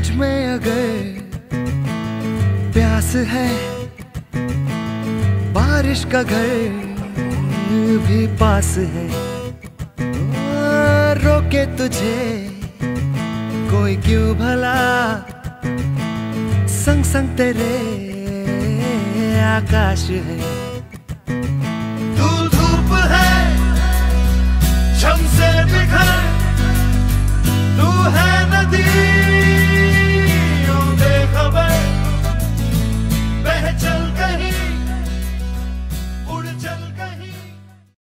तुझ में अगर प्यास है, बारिश का घर भी पास है। रोके तुझे, कोई क्यों भला? संग संग तेरे आकाश है।